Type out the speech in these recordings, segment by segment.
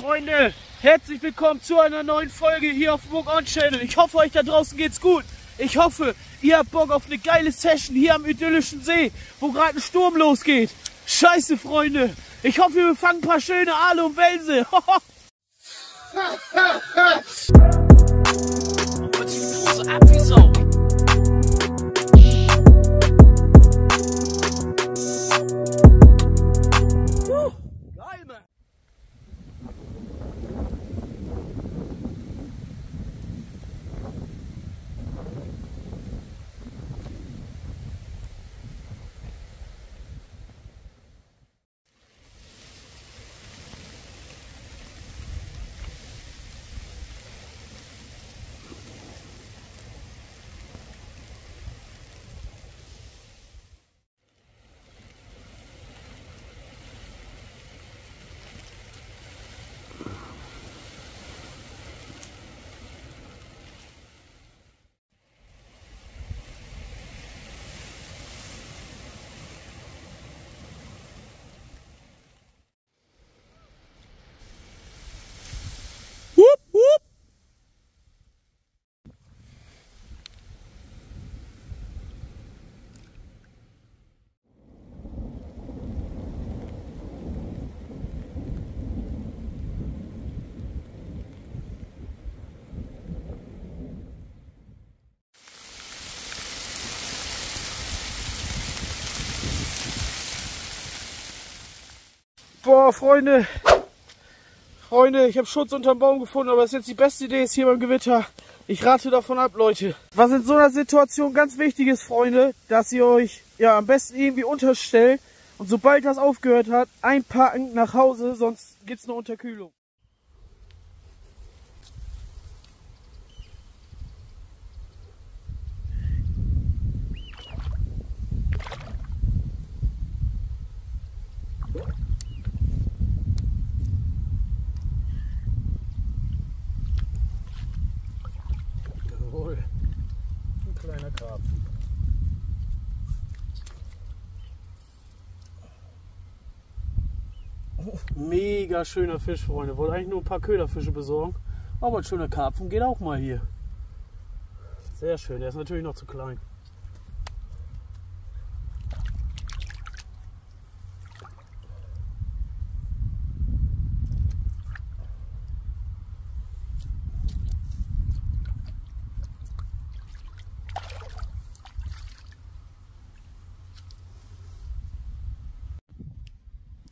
Freunde, herzlich willkommen zu einer neuen Folge hier auf Book On Channel. Ich hoffe, euch da draußen geht's gut. Ich hoffe, ihr habt Bock auf eine geile Session hier am idyllischen See, wo gerade ein Sturm losgeht. Scheiße, Freunde. Ich hoffe, wir fangen ein paar schöne Aale und Welse. Geil, Boah, Freunde, Freunde, ich habe Schutz unterm Baum gefunden, aber es ist jetzt die beste Idee ist hier beim Gewitter. Ich rate davon ab, Leute. Was in so einer Situation ganz wichtig ist, Freunde, dass ihr euch ja am besten irgendwie unterstellt und sobald das aufgehört hat, einpacken nach Hause, sonst gibt's eine Unterkühlung. Oh, Mega schöner Fisch, Freunde. Wollte eigentlich nur ein paar Köderfische besorgen. Aber ein schöner Karpfen geht auch mal hier. Sehr schön. Der ist natürlich noch zu klein.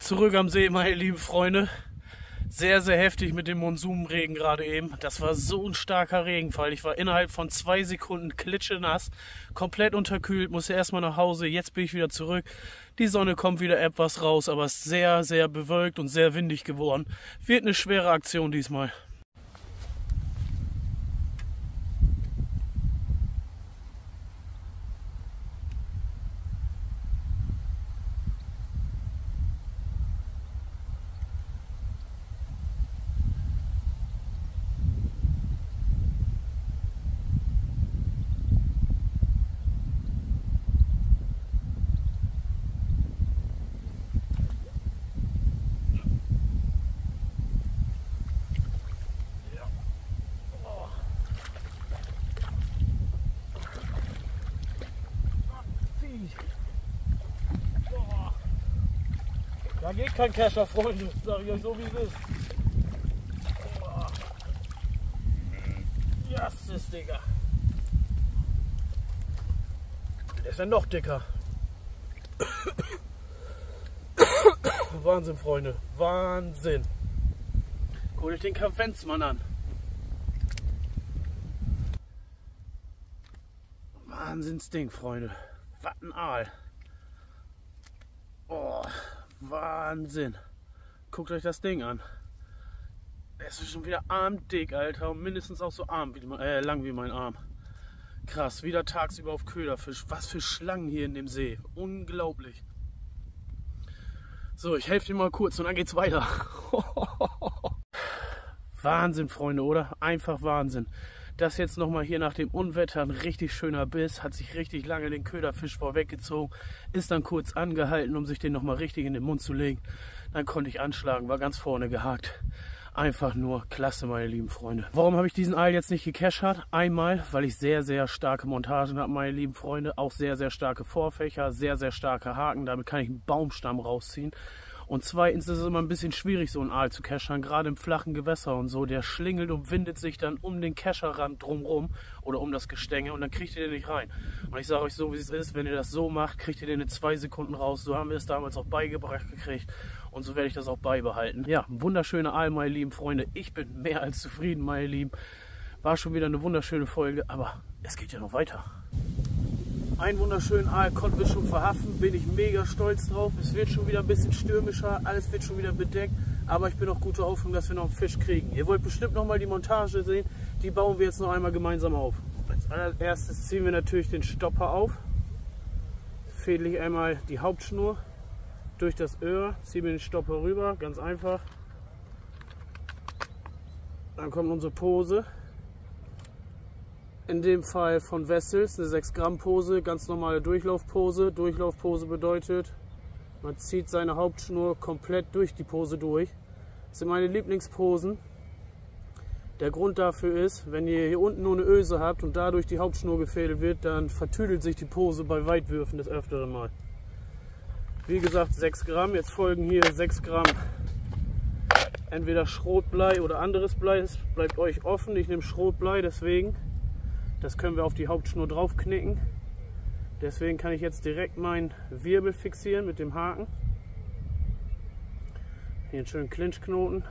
Zurück am See, meine lieben Freunde. Sehr, sehr heftig mit dem Monsunregen gerade eben. Das war so ein starker Regenfall. Ich war innerhalb von zwei Sekunden klitschenass, komplett unterkühlt, musste erstmal nach Hause. Jetzt bin ich wieder zurück. Die Sonne kommt wieder etwas raus, aber es ist sehr, sehr bewölkt und sehr windig geworden. Wird eine schwere Aktion diesmal. Boah. Da geht kein Kescher, Freunde. Sag ich euch so, wie es ist. Boah. Jasses, Digga. Der ist ja noch dicker. Wahnsinn, Freunde. Wahnsinn. Guck euch den Kavenzmann an. Wahnsinnsding, Freunde. Was ein Aal. Wahnsinn. Guckt euch das Ding an. Es ist schon wieder armdick, Alter. Und mindestens auch so arm wie, äh, lang wie mein Arm. Krass, wieder tagsüber auf Köderfisch. Was für Schlangen hier in dem See. Unglaublich. So, ich helfe dir mal kurz und dann geht's weiter. Wahnsinn, Freunde, oder? Einfach Wahnsinn. Das jetzt nochmal hier nach dem Unwetter ein richtig schöner Biss, hat sich richtig lange den Köderfisch vorweggezogen, ist dann kurz angehalten, um sich den nochmal richtig in den Mund zu legen. Dann konnte ich anschlagen, war ganz vorne gehakt. Einfach nur klasse, meine lieben Freunde. Warum habe ich diesen Aal jetzt nicht gecachert? Einmal, weil ich sehr, sehr starke Montagen habe, meine lieben Freunde. Auch sehr, sehr starke Vorfächer, sehr, sehr starke Haken. Damit kann ich einen Baumstamm rausziehen. Und zweitens ist es immer ein bisschen schwierig, so einen Aal zu keschern, gerade im flachen Gewässer und so. Der schlingelt und windet sich dann um den Kescherrand drumrum oder um das Gestänge und dann kriegt ihr den nicht rein. Und ich sage euch so, wie es ist, wenn ihr das so macht, kriegt ihr den in zwei Sekunden raus. So haben wir es damals auch beigebracht gekriegt und so werde ich das auch beibehalten. Ja, wunderschöne Aal, meine lieben Freunde. Ich bin mehr als zufrieden, meine Lieben. War schon wieder eine wunderschöne Folge, aber es geht ja noch weiter. Einen wunderschönen Aal konnten wir schon verhaften, bin ich mega stolz drauf. Es wird schon wieder ein bisschen stürmischer, alles wird schon wieder bedeckt, aber ich bin auch guter Hoffnung, dass wir noch einen Fisch kriegen. Ihr wollt bestimmt noch mal die Montage sehen, die bauen wir jetzt noch einmal gemeinsam auf. Als allererstes ziehen wir natürlich den Stopper auf, fädel ich einmal die Hauptschnur durch das Öhr, ziehen wir den Stopper rüber, ganz einfach. Dann kommt unsere Pose in dem Fall von Wessels, eine 6 Gramm Pose, ganz normale Durchlaufpose. Durchlaufpose bedeutet, man zieht seine Hauptschnur komplett durch die Pose durch. Das sind meine Lieblingsposen. Der Grund dafür ist, wenn ihr hier unten nur eine Öse habt und dadurch die Hauptschnur gefädelt wird, dann vertüdelt sich die Pose bei Weitwürfen des Öfteren mal. Wie gesagt 6 Gramm, jetzt folgen hier 6 Gramm entweder Schrotblei oder anderes Blei, es bleibt euch offen, ich nehme Schrotblei, deswegen das können wir auf die Hauptschnur draufknicken. Deswegen kann ich jetzt direkt meinen Wirbel fixieren mit dem Haken. Hier einen schönen Clinchknoten.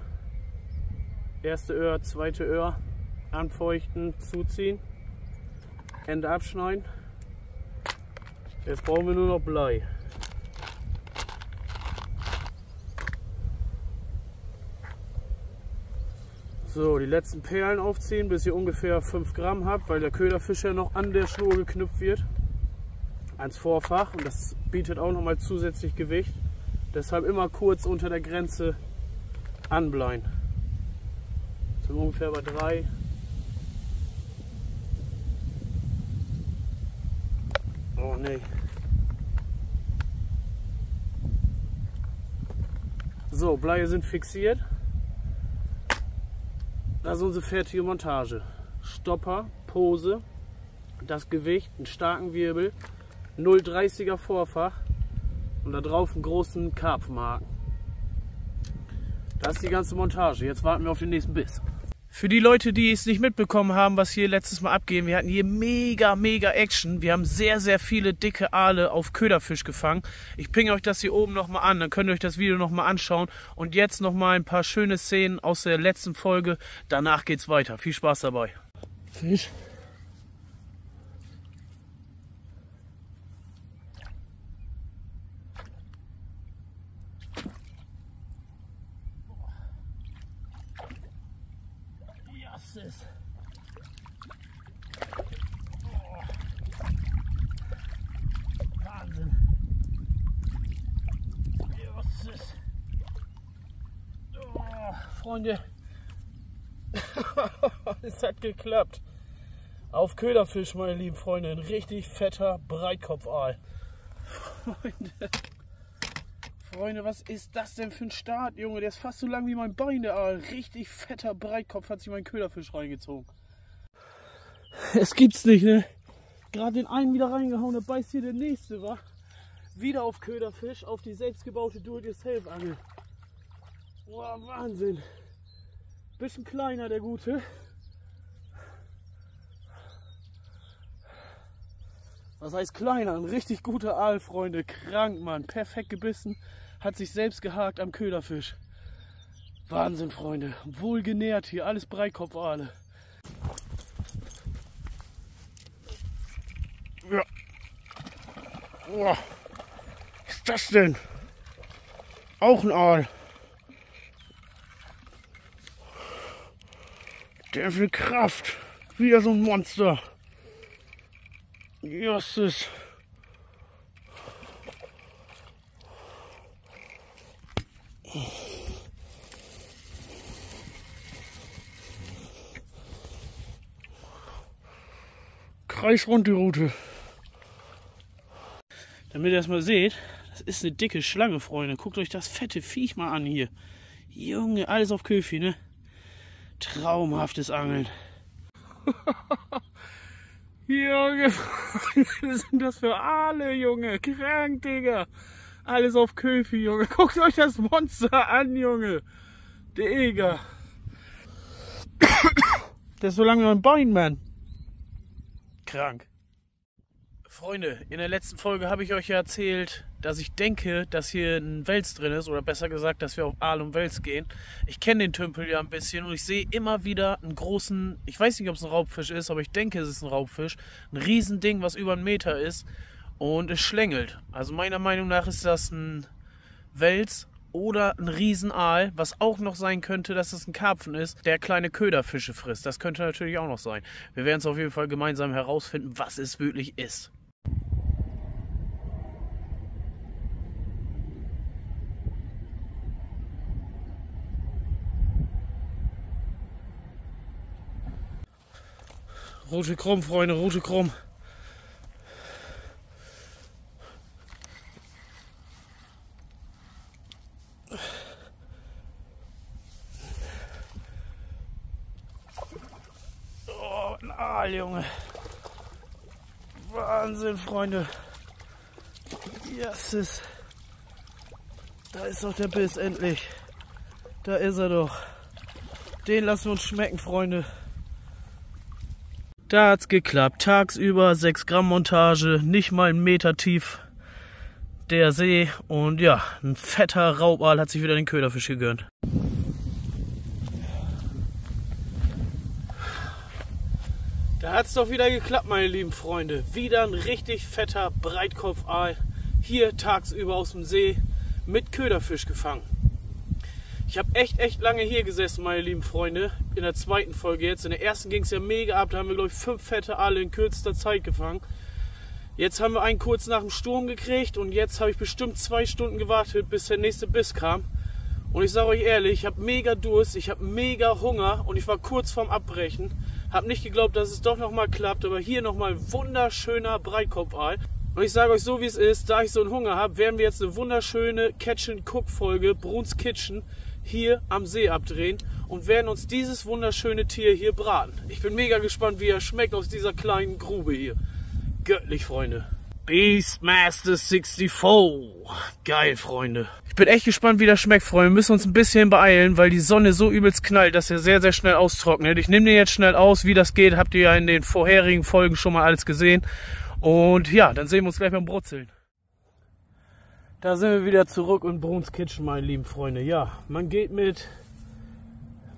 Erste Öhr, zweite Öhr anfeuchten, zuziehen, Ende abschneiden. Jetzt brauchen wir nur noch Blei. So, die letzten Perlen aufziehen, bis ihr ungefähr 5 Gramm habt, weil der Köderfisch ja noch an der Schnur geknüpft wird. Ans Vorfach und das bietet auch nochmal zusätzlich Gewicht. Deshalb immer kurz unter der Grenze anbleiben. So ungefähr bei 3. Oh nee. So, Bleie sind fixiert. Das ist unsere fertige Montage. Stopper, Pose, das Gewicht, einen starken Wirbel, 0,30er Vorfach und da drauf einen großen Karpfenhaken. Das ist die ganze Montage. Jetzt warten wir auf den nächsten Biss. Für die Leute, die es nicht mitbekommen haben, was hier letztes Mal abging, wir hatten hier mega, mega Action. Wir haben sehr, sehr viele dicke Aale auf Köderfisch gefangen. Ich bringe euch das hier oben nochmal an, dann könnt ihr euch das Video nochmal anschauen. Und jetzt nochmal ein paar schöne Szenen aus der letzten Folge. Danach geht's weiter. Viel Spaß dabei. Fisch. ist. Oh. Wahnsinn. Jesus. Freunde. es hat geklappt. Auf Köderfisch, meine lieben Freunde. Ein richtig fetter Breitkopfaal. Freunde. Freunde, was ist das denn für ein Start, Junge? Der ist fast so lang wie mein Bein, der Aal. Richtig fetter Breitkopf hat sich mein Köderfisch reingezogen. Es gibt's nicht, ne? Gerade den einen wieder reingehauen, da beißt hier der nächste, wa? Wieder auf Köderfisch, auf die selbstgebaute Do-it-yourself-Angel. Boah, Wahnsinn. Bisschen kleiner, der Gute. Was heißt kleiner? Ein richtig guter Aal, Freunde. Krank, Mann. Perfekt gebissen hat sich selbst gehakt am Köderfisch. Wahnsinn, Freunde. Wohlgenährt hier, alles Breitkopfale. Ja. Oh. Was ist das denn? Auch ein Aal. Der viel Kraft. Wieder so ein Monster. Justus. Kreisrund die Route. Damit ihr das mal seht, das ist eine dicke Schlange, Freunde. Guckt euch das fette Viech mal an hier. Junge, alles auf Köfi, ne? Traumhaftes Angeln. Junge, was sind das für Aale, Junge? Krank, Digga. Alles auf Köfi, Junge. Guckt euch das Monster an, Junge. Digga. Der ist so lange noch ein Bein, Mann. Krank. Freunde, in der letzten Folge habe ich euch ja erzählt, dass ich denke, dass hier ein Wels drin ist, oder besser gesagt, dass wir auf Aal und Wels gehen. Ich kenne den Tümpel ja ein bisschen und ich sehe immer wieder einen großen, ich weiß nicht, ob es ein Raubfisch ist, aber ich denke, es ist ein Raubfisch. Ein Riesending, was über einen Meter ist und es schlängelt. Also meiner Meinung nach ist das ein Wels oder ein Riesenaal, was auch noch sein könnte, dass es ein Karpfen ist, der kleine Köderfische frisst. Das könnte natürlich auch noch sein. Wir werden es auf jeden Fall gemeinsam herausfinden, was es wirklich ist. Rote Krumm, Freunde, rote Krumm. Oh, ein Junge. Wahnsinn, Freunde. Yes, da ist doch der Biss endlich. Da ist er doch. Den lassen wir uns schmecken, Freunde. Da hat's geklappt. Tagsüber 6 Gramm Montage, nicht mal einen Meter tief der See. Und ja, ein fetter Raubaal hat sich wieder den Köderfisch gegönnt. Da hat's doch wieder geklappt, meine lieben Freunde. Wieder ein richtig fetter Breitkopfaal. Hier tagsüber aus dem See mit Köderfisch gefangen. Ich habe echt, echt lange hier gesessen, meine lieben Freunde. In der zweiten Folge jetzt. In der ersten ging es ja mega ab. Da haben wir, glaube ich, fünf fette Aale in kürzester Zeit gefangen. Jetzt haben wir einen kurz nach dem Sturm gekriegt und jetzt habe ich bestimmt zwei Stunden gewartet, bis der nächste Biss kam. Und ich sage euch ehrlich, ich habe mega Durst, ich habe mega Hunger und ich war kurz vorm Abbrechen. Habe nicht geglaubt, dass es doch nochmal klappt, aber hier nochmal wunderschöner Breitkopfaal. Und ich sage euch so, wie es ist, da ich so einen Hunger habe, werden wir jetzt eine wunderschöne Catch-and-Cook-Folge, Bruns Kitchen, hier am See abdrehen und werden uns dieses wunderschöne Tier hier braten. Ich bin mega gespannt, wie er schmeckt aus dieser kleinen Grube hier. Göttlich, Freunde. Beastmaster 64. Geil, Freunde. Ich bin echt gespannt, wie das schmeckt, Freunde. Wir müssen uns ein bisschen beeilen, weil die Sonne so übelst knallt, dass er sehr, sehr schnell austrocknet. Ich nehme den jetzt schnell aus. Wie das geht, habt ihr ja in den vorherigen Folgen schon mal alles gesehen. Und ja, dann sehen wir uns gleich beim Brutzeln. Da sind wir wieder zurück in Bruns Kitchen, meine lieben Freunde. Ja, man geht mit,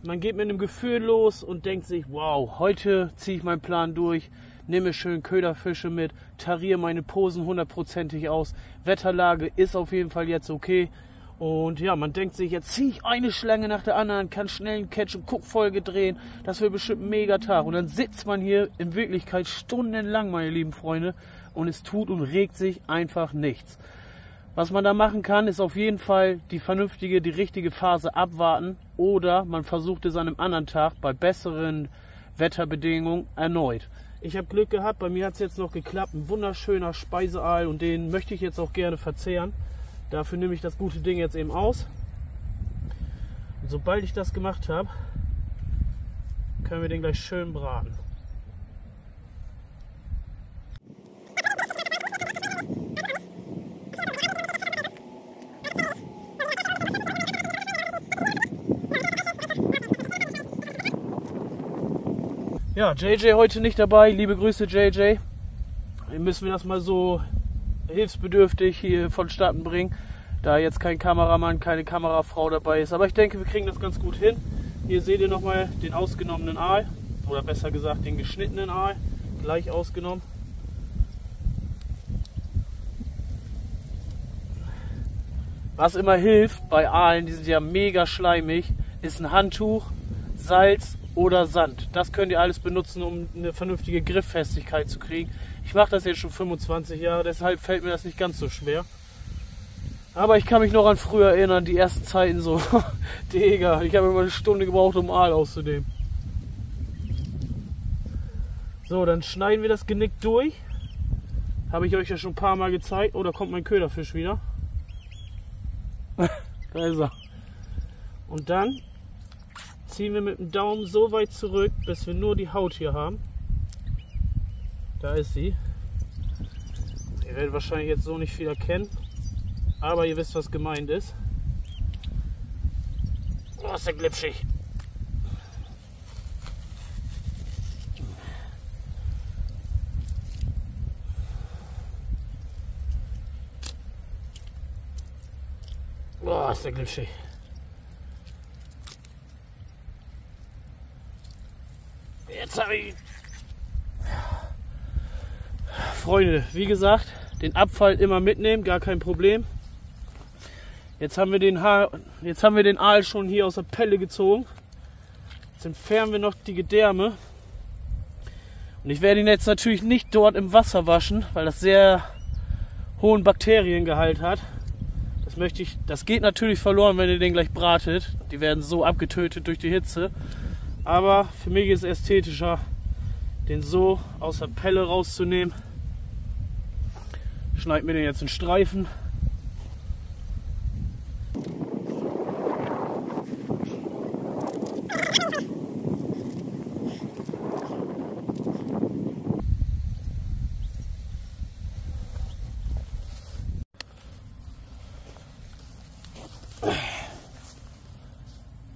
man geht mit einem Gefühl los und denkt sich, wow, heute ziehe ich meinen Plan durch, nehme schön Köderfische mit, tariere meine Posen hundertprozentig aus. Wetterlage ist auf jeden Fall jetzt okay. Und ja, man denkt sich, jetzt ziehe ich eine Schlange nach der anderen, kann schnell einen Catch-and-Cook-Folge drehen. Das wird bestimmt ein mega Tag. Und dann sitzt man hier in Wirklichkeit stundenlang, meine lieben Freunde, und es tut und regt sich einfach nichts. Was man da machen kann, ist auf jeden Fall die vernünftige, die richtige Phase abwarten oder man versucht es an einem anderen Tag bei besseren Wetterbedingungen erneut. Ich habe Glück gehabt, bei mir hat es jetzt noch geklappt. Ein wunderschöner Speiseaal und den möchte ich jetzt auch gerne verzehren. Dafür nehme ich das gute Ding jetzt eben aus. Und sobald ich das gemacht habe, können wir den gleich schön braten. Ja, JJ heute nicht dabei. Liebe Grüße, JJ. Müssen wir das mal so hilfsbedürftig hier vonstatten bringen, da jetzt kein Kameramann, keine Kamerafrau dabei ist. Aber ich denke, wir kriegen das ganz gut hin. Hier seht ihr nochmal den ausgenommenen Aal, oder besser gesagt den geschnittenen Aal, gleich ausgenommen. Was immer hilft bei Aalen, die sind ja mega schleimig, ist ein Handtuch, Salz oder Sand. Das könnt ihr alles benutzen, um eine vernünftige Grifffestigkeit zu kriegen. Ich mache das jetzt schon 25 Jahre, deshalb fällt mir das nicht ganz so schwer. Aber ich kann mich noch an früher erinnern, die ersten Zeiten so. Digga, ich habe immer eine Stunde gebraucht, um Aal auszunehmen. So, dann schneiden wir das Genick durch. Habe ich euch ja schon ein paar Mal gezeigt. Oh, da kommt mein Köderfisch wieder. da ist er. Und dann ziehen wir mit dem Daumen so weit zurück, bis wir nur die Haut hier haben. Da ist sie. Ihr werdet wahrscheinlich jetzt so nicht viel erkennen, aber ihr wisst, was gemeint ist. Oh, ist der glitschig. Boah, ist der glitschig. Jetzt habe ich. Freunde, wie gesagt, den Abfall immer mitnehmen, gar kein Problem. Jetzt haben wir den, Haar, jetzt haben wir den Aal schon hier aus der Pelle gezogen. Jetzt entfernen wir noch die Gedärme. Und ich werde ihn jetzt natürlich nicht dort im Wasser waschen, weil das sehr hohen Bakteriengehalt hat. Das möchte ich, das geht natürlich verloren, wenn ihr den gleich bratet. Die werden so abgetötet durch die Hitze. Aber für mich ist es ästhetischer, den so aus der Pelle rauszunehmen. Schneid mir den jetzt in Streifen.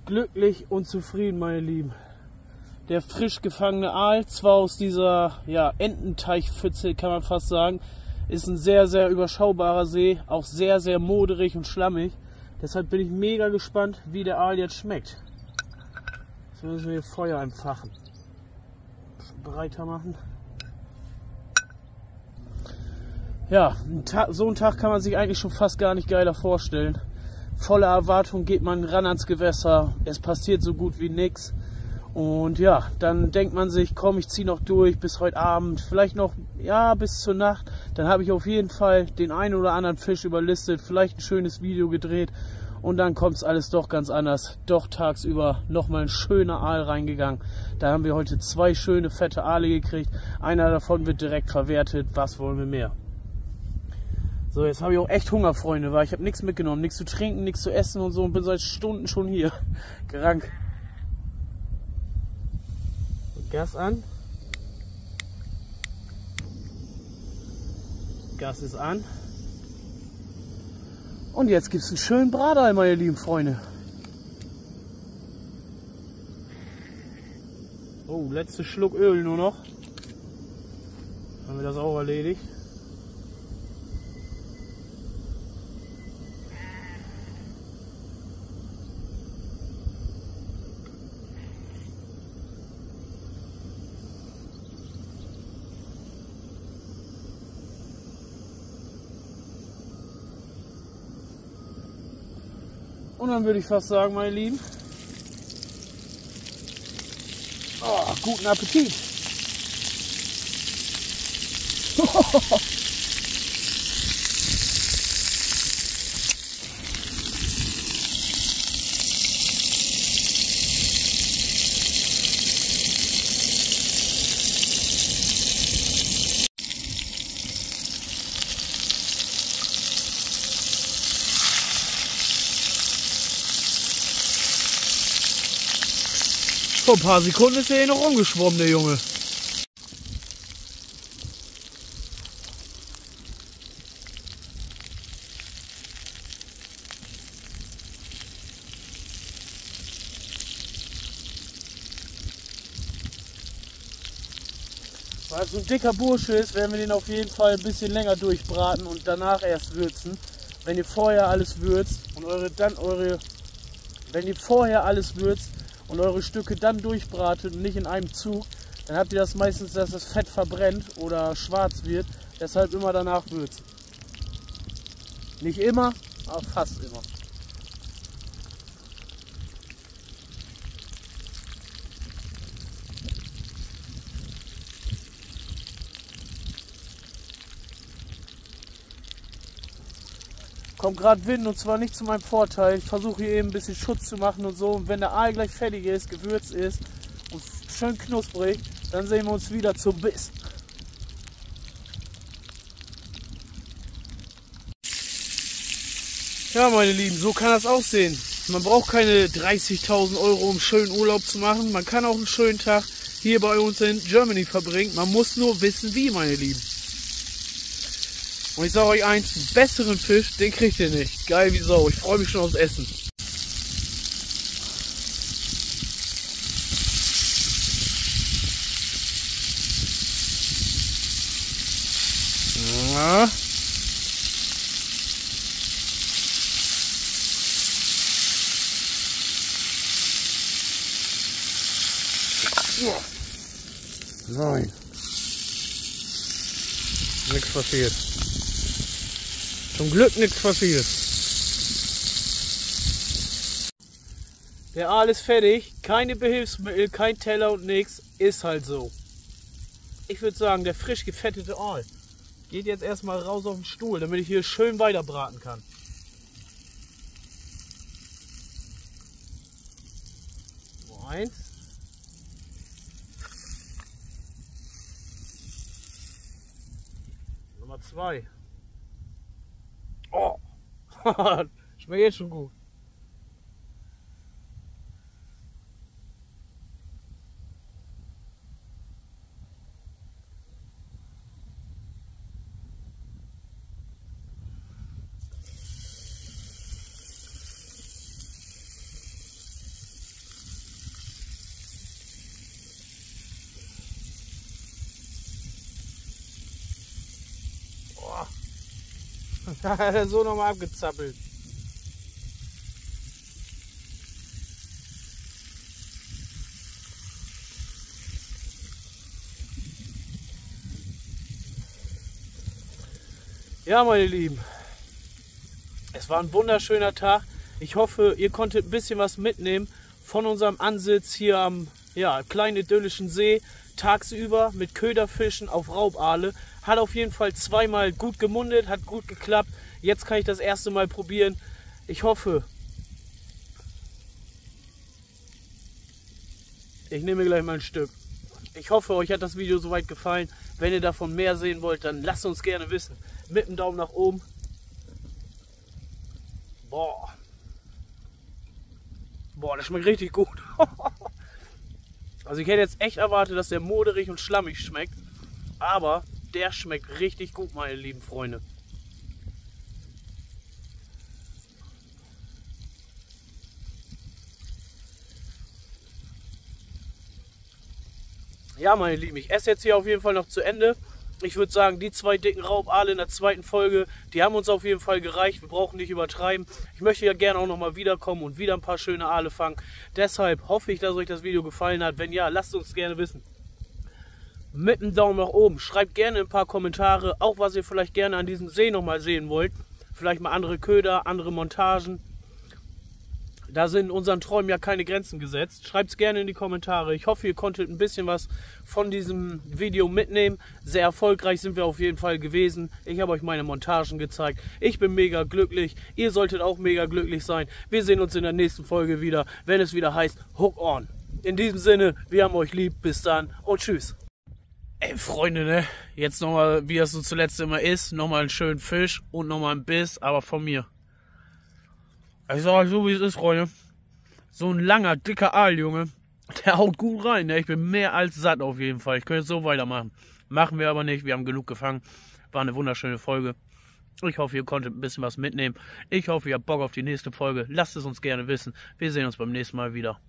glücklich und zufrieden, meine Lieben. Der frisch gefangene Aal, zwar aus dieser ja, Ententeichpfütze, kann man fast sagen, ist ein sehr, sehr überschaubarer See, auch sehr, sehr moderig und schlammig. Deshalb bin ich mega gespannt, wie der Aal jetzt schmeckt. Jetzt müssen wir hier Feuer entfachen. Breiter machen. Ja, so einen Tag kann man sich eigentlich schon fast gar nicht geiler vorstellen voller Erwartung geht man ran ans Gewässer. Es passiert so gut wie nichts. Und ja, dann denkt man sich, komm, ich ziehe noch durch bis heute Abend, vielleicht noch, ja, bis zur Nacht. Dann habe ich auf jeden Fall den einen oder anderen Fisch überlistet, vielleicht ein schönes Video gedreht. Und dann kommt es alles doch ganz anders. Doch tagsüber nochmal ein schöner Aal reingegangen. Da haben wir heute zwei schöne fette Aale gekriegt. Einer davon wird direkt verwertet. Was wollen wir mehr? So, jetzt habe ich auch echt Hunger, Freunde, weil ich habe nichts mitgenommen, nichts zu trinken, nichts zu essen und so und bin seit Stunden schon hier. Krank. Gas an. Gas ist an. Und jetzt gibt es einen schönen Bratei, meine lieben Freunde. Oh, letzter Schluck Öl nur noch. Haben wir das auch erledigt. Dann würde ich fast sagen, meine Lieben, oh, guten Appetit. Vor ein paar Sekunden ist er hier noch umgeschwommen, der Junge. Weil es so ein dicker Bursche ist, werden wir den auf jeden Fall ein bisschen länger durchbraten und danach erst würzen. Wenn ihr vorher alles würzt und eure dann eure wenn ihr vorher alles würzt, und eure Stücke dann durchbratet und nicht in einem Zug, dann habt ihr das meistens, dass das Fett verbrennt oder schwarz wird. Deshalb immer danach würzen. Nicht immer, aber fast immer. Kommt gerade Wind und zwar nicht zu meinem Vorteil. Ich versuche hier eben ein bisschen Schutz zu machen und so. Und wenn der Aal gleich fertig ist, gewürzt ist und schön knusprig, dann sehen wir uns wieder zum Biss. Ja, meine Lieben, so kann das aussehen. Man braucht keine 30.000 Euro, um schönen Urlaub zu machen. Man kann auch einen schönen Tag hier bei uns in Germany verbringen. Man muss nur wissen, wie, meine Lieben. Und ich sage euch eins, einen besseren Fisch, den kriegt ihr nicht. Geil wie Sau. Ich freue mich schon aufs Essen. Ja. Nein. Nichts passiert. Zum Glück nichts passiert. Der Aal ist fertig. Keine Behilfsmittel, kein Teller und nichts. Ist halt so. Ich würde sagen, der frisch gefettete Aal geht jetzt erstmal raus auf den Stuhl, damit ich hier schön weiter braten kann. Eins. Nummer zwei. Oh, schmeckt jetzt schon Da hat er so nochmal abgezappelt. Ja, meine Lieben, es war ein wunderschöner Tag. Ich hoffe, ihr konntet ein bisschen was mitnehmen von unserem Ansitz hier am ja, kleinen idyllischen See tagsüber mit Köderfischen auf Raubaale. Hat auf jeden Fall zweimal gut gemundet, hat gut geklappt. Jetzt kann ich das erste Mal probieren. Ich hoffe, ich nehme gleich mal ein Stück. Ich hoffe, euch hat das Video soweit gefallen. Wenn ihr davon mehr sehen wollt, dann lasst uns gerne wissen. Mit einem Daumen nach oben. Boah. Boah, das schmeckt richtig gut. also ich hätte jetzt echt erwartet, dass der moderig und schlammig schmeckt. Aber der schmeckt richtig gut, meine lieben Freunde. Ja, meine Lieben, ich esse jetzt hier auf jeden Fall noch zu Ende. Ich würde sagen, die zwei dicken Raubale in der zweiten Folge, die haben uns auf jeden Fall gereicht. Wir brauchen nicht übertreiben. Ich möchte ja gerne auch nochmal wiederkommen und wieder ein paar schöne Aale fangen. Deshalb hoffe ich, dass euch das Video gefallen hat. Wenn ja, lasst uns gerne wissen mit einem Daumen nach oben. Schreibt gerne ein paar Kommentare, auch was ihr vielleicht gerne an diesem See nochmal sehen wollt. Vielleicht mal andere Köder, andere Montagen. Da sind unseren Träumen ja keine Grenzen gesetzt. Schreibt es gerne in die Kommentare. Ich hoffe, ihr konntet ein bisschen was von diesem Video mitnehmen. Sehr erfolgreich sind wir auf jeden Fall gewesen. Ich habe euch meine Montagen gezeigt. Ich bin mega glücklich. Ihr solltet auch mega glücklich sein. Wir sehen uns in der nächsten Folge wieder, wenn es wieder heißt Hook On. In diesem Sinne, wir haben euch lieb. Bis dann und tschüss. Ey, Freunde, ne? Jetzt nochmal, wie das so zuletzt immer ist, nochmal einen schönen Fisch und nochmal ein Biss, aber von mir. Ich sag euch so, wie es ist, Freunde. So ein langer, dicker Aal, Junge. Der haut gut rein, ne? Ich bin mehr als satt auf jeden Fall. Ich könnte jetzt so weitermachen. Machen wir aber nicht. Wir haben genug gefangen. War eine wunderschöne Folge. Ich hoffe, ihr konntet ein bisschen was mitnehmen. Ich hoffe, ihr habt Bock auf die nächste Folge. Lasst es uns gerne wissen. Wir sehen uns beim nächsten Mal wieder.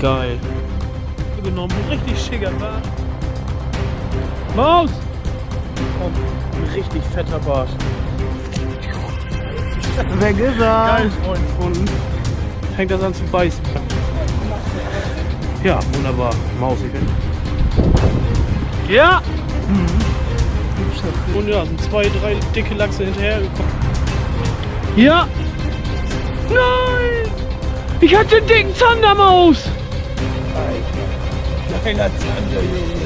Geil. Genommen, richtig schicker war. Maus! Komm, ein richtig fetter Barsch. Weg ist er! Geil, Freund. Fängt das an zu beißen. Ja, wunderbar. Maus, ich bin. Ja! Mhm. Und ja, sind zwei, drei dicke Lachse hinterhergekommen. Ja! Nein! Ich hatte den dicken Zandermaus! Kleiner Zander, Junge.